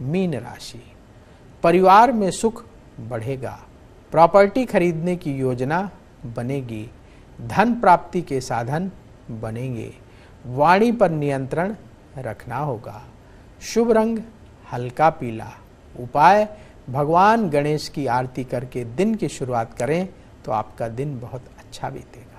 Mean राशि। परिवार में सुख बढ़ेगा। प्रॉपर्टी खरीदने की योजना बनेगी। धन प्राप्ति के साधन बनेंगे। वाणी पर नियंत्रण रखना होगा। शुभ रंग, हल्का पीला। उपाय, भगवान गणेश की आरती करके दिन की शुरुआत करें तो आपका दिन बहुत अच्छा बीतेगा